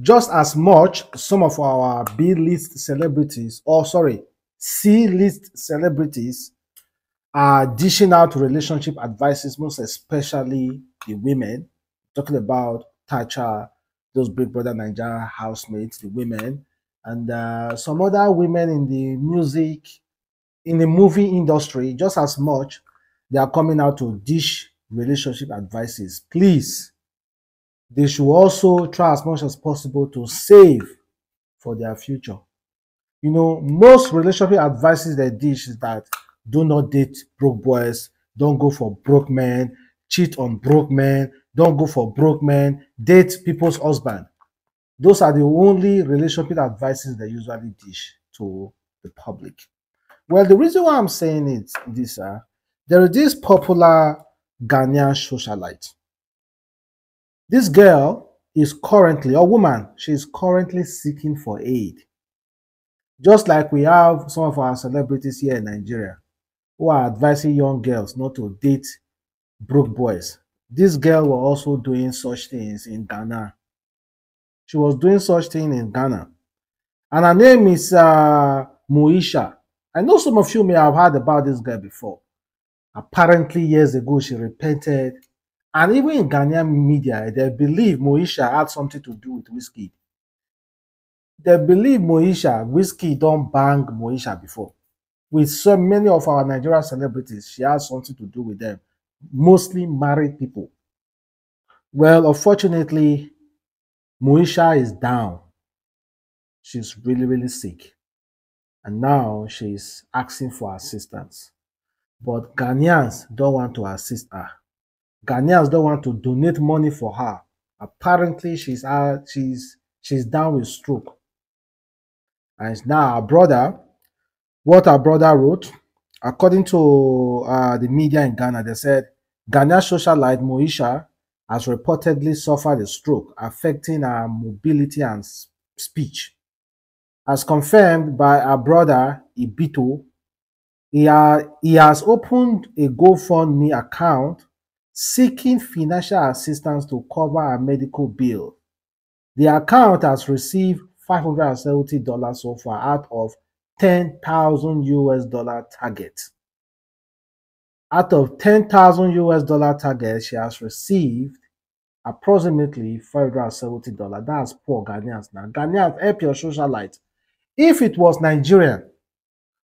just as much some of our B-list celebrities, or sorry, C-list celebrities are dishing out relationship advices, most especially the women. Talking about Tacha, those Big Brother Nigeria housemates, the women, and uh, some other women in the music, in the movie industry, just as much, they are coming out to dish relationship advices. Please, they should also try as much as possible to save for their future. You know, most relationship advices they dish is that do not date broke boys, don't go for broke men, cheat on broke men, don't go for broke men, date people's husband. Those are the only relationship advices they usually dish to the public. Well, the reason why I'm saying it this, uh, there is this popular Ghanaian socialite. This girl is currently, a woman, she is currently seeking for aid. Just like we have some of our celebrities here in Nigeria who are advising young girls not to date broke boys. This girl was also doing such things in Ghana. She was doing such thing in Ghana. And her name is uh, Moesha. I know some of you may have heard about this girl before. Apparently, years ago, she repented. And even in Ghanaian media, they believe Moesha had something to do with Wizkid. They believe Moesha, Wizkid don't bang Moesha before. With so many of our Nigerian celebrities, she has something to do with them, mostly married people. Well, unfortunately, Moesha is down. She's really, really sick. And now she's asking for assistance. But Ghanaians don't want to assist her. Ghanaians don't want to donate money for her. Apparently, she's uh, she's she's down with stroke. And now her brother, what her brother wrote, according to uh, the media in Ghana, they said Ghanaian socialite Moesha has reportedly suffered a stroke affecting her mobility and speech. As confirmed by her brother Ibito, he, ha he has opened a GoFundMe account seeking financial assistance to cover a medical bill. The account has received $570 so far out of 10,000 US dollar target. Out of 10,000 US dollar target, she has received approximately $570. That's poor Ghanaians now. Ghanaians, help your socialite. If it was Nigerian,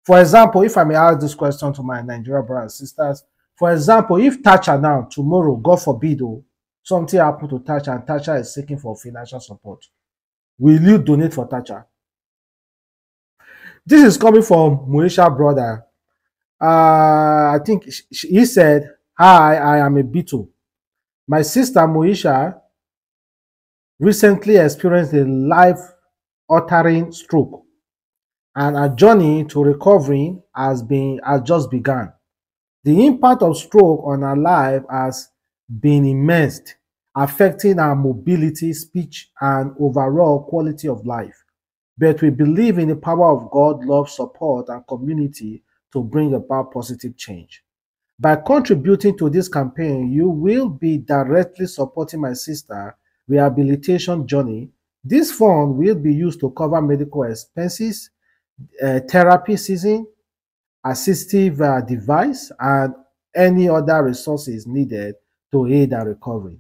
for example, if I may ask this question to my Nigerian brothers and sisters, for example, if Thatcher now, tomorrow, God forbid, oh, something happened to Thatcher and Thatcher is seeking for financial support, will you donate for Thatcher? This is coming from Moesha brother. Uh, I think he said, Hi, I am a Beetle. My sister Moesha recently experienced a life-altering stroke and her journey to recovery has been has just begun. The impact of stroke on our life has been immense, affecting our mobility, speech, and overall quality of life. But we believe in the power of God, love, support, and community to bring about positive change. By contributing to this campaign, you will be directly supporting my sister rehabilitation journey. This fund will be used to cover medical expenses, uh, therapy season, assistive uh, device, and any other resources needed to aid her recovery.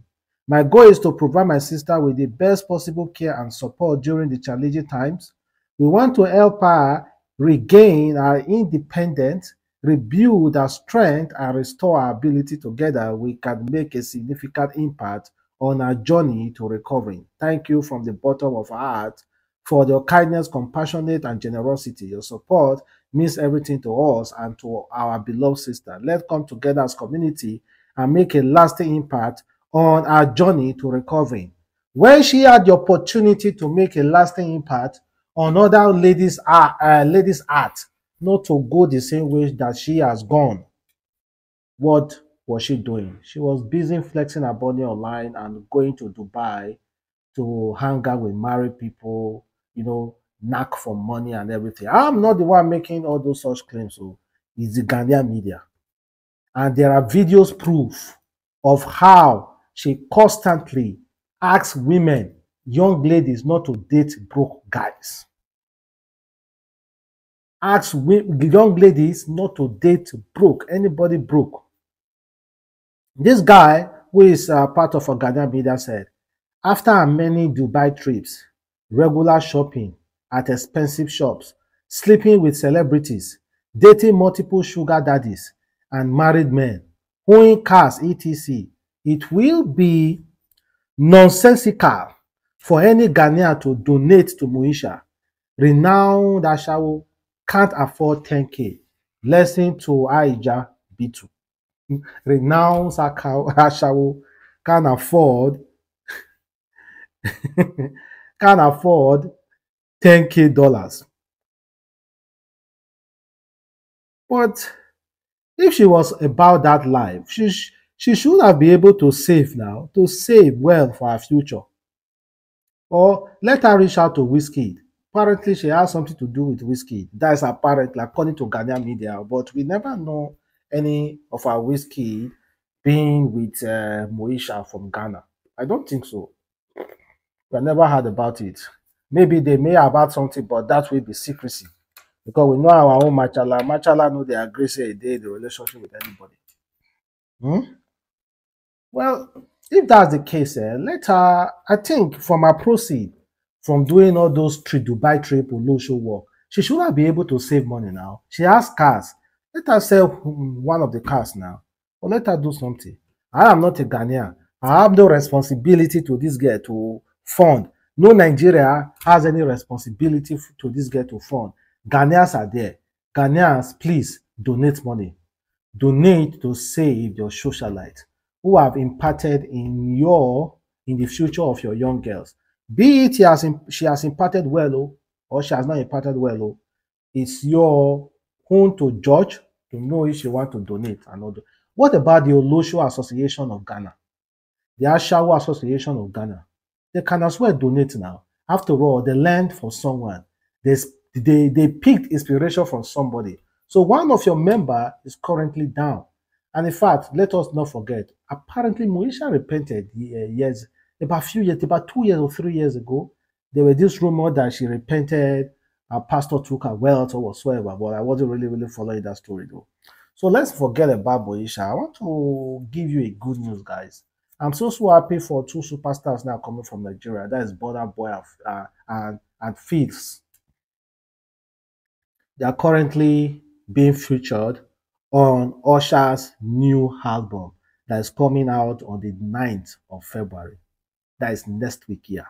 My goal is to provide my sister with the best possible care and support during the challenging times. We want to help her regain her independence, rebuild her strength, and restore her ability together. We can make a significant impact on our journey to recovery. Thank you from the bottom of our heart for your kindness, compassionate, and generosity. Your support means everything to us and to our beloved sister. Let's come together as community and make a lasting impact on our journey to recovery. When she had the opportunity to make a lasting impact on other ladies' art, uh, ladies' art, not to go the same way that she has gone, what was she doing? She was busy flexing her body online and going to Dubai to hang out with married people, you know, knack for money and everything. I'm not the one making all those such claims. So it's the Ghanaian media. And there are videos proof of how she constantly asks women, young ladies not to date broke guys. Ask young ladies not to date broke, anybody broke. This guy, who is uh, part of a Ghanaian media, said, after many Dubai trips, regular shopping at expensive shops, sleeping with celebrities, dating multiple sugar daddies and married men, owning cars, etc., it will be nonsensical for any Ghanaian to donate to Moesha. Renowned Ashawo can't afford 10k. Lesson to Aija B2. Renowned Ashawo can't afford can't afford 10k dollars. But if she was about that life, she, she should have been able to save now, to save well for her future. Or let her reach out to Whiskey. Apparently, she has something to do with Whiskey. That is apparently according to Ghanaian media, but we never know any of our Whiskey being with uh, Moesha from Ghana. I don't think so. We never heard about it. Maybe they may have had something, but that will be secrecy. Because we know our own Machala. Machala know they agree say they the relationship with anybody. Hmm? Well, if that's the case, eh, let her, I think from her proceed from doing all those trip, Dubai trip or low show work, she should not be able to save money now. She has cars. Let her sell one of the cars now. Or let her do something. I am not a Ghanaian. I have no responsibility to this girl to fund. No Nigeria has any responsibility to this girl to fund. Ghanaians are there. Ghanaians, please donate money. Donate to save your socialite who have impacted in your in the future of your young girls. Be it she has, she has impacted well oh, or she has not impacted well. Oh, it's your own to judge to know if you want to donate and all. What about the Olosho Association of Ghana? The Ashawo Association of Ghana. They can as well donate now. After all, they learned from someone. They, they, they picked inspiration from somebody. So one of your member is currently down. And in fact, let us not forget, apparently Moesha repented eh, years, about a few years, about two years or three years ago. There was this rumor that she repented, her pastor took her wealth or whatsoever, but I wasn't really, really following that story though. So let's forget about Moesha. I want to give you a good news, guys. I'm so so happy for two superstars now coming from Nigeria. That is Burna Boy and, uh, and, and Pheelz. They are currently being featured on Usher's new album that is coming out on the 9th of February. That is next week here.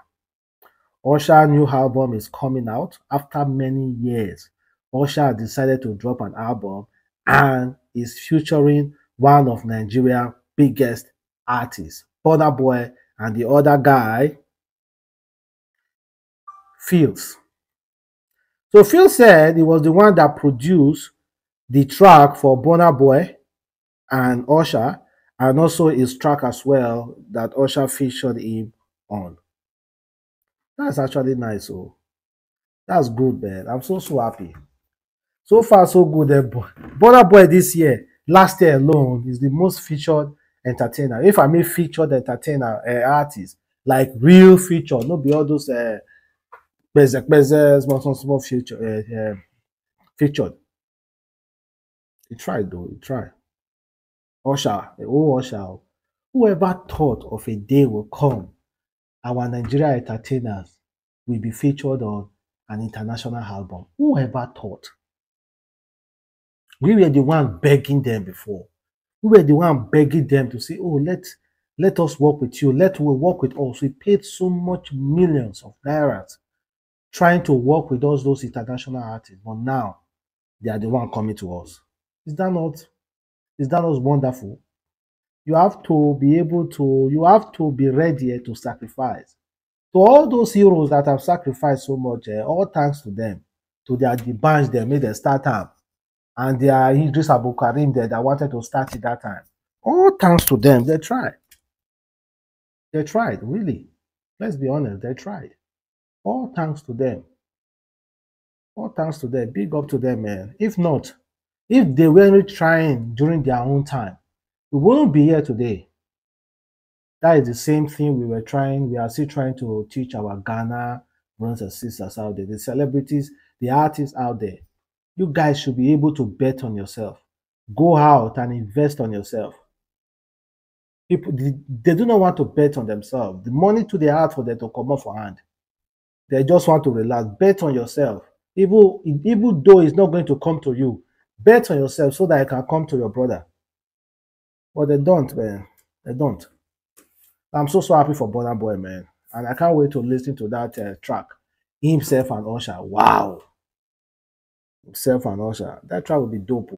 Usher's new album is coming out after many years. Usher decided to drop an album and is featuring one of Nigeria's biggest artists, Burna Boy and the other guy, Pheelz. So Pheelz said he was the one that produced the track for Burna Boy and Usher, and also his track as well that Usher featured him on. That's actually nice. Oh, that's good, man. I'm so so happy. So far, so good. Eh? Burna Boy this year, last year alone, is the most featured entertainer. If I may featured entertainer uh, artist, like real feature, not be all those uh, small small feature uh, uh, featured. He tried though, he tried. Usher, oh Usher, whoever thought of a day will come, our Nigeria entertainers will be featured on an international album. Whoever thought? We were the one begging them before. We were the one begging them to say, oh, let, let us work with you. Let we work with us. We paid so much millions of naira trying to work with us, those international artists. But now, they are the one coming to us. Is that not is that not wonderful? You have to be able to, you have to be ready to sacrifice. To all those heroes that have sacrificed so much, eh, all thanks to them, to their the bunch they made a startup, and their Idris Abu Karim there that wanted to start it that time. All thanks to them, they tried. They tried, really. Let's be honest, they tried. All thanks to them. All thanks to them. Big up to them, man. If not, if they weren't trying during their own time, we wouldn't be here today. That is the same thing we were trying, we are still trying to teach our Ghana brothers and sisters out there, the celebrities, the artists out there. You guys should be able to bet on yourself. Go out and invest on yourself. People they do not want to bet on themselves. The money to the heart for them to come off for hand. They just want to relax. Bet on yourself. Even, even though it's not going to come to you, bet on yourself so that it can come to your brother. But they don't, man. They don't. I'm so so happy for Burna Boy, man, and I can't wait to listen to that uh, track. Himself and Usher, wow. Himself and Usher, that track would be dope.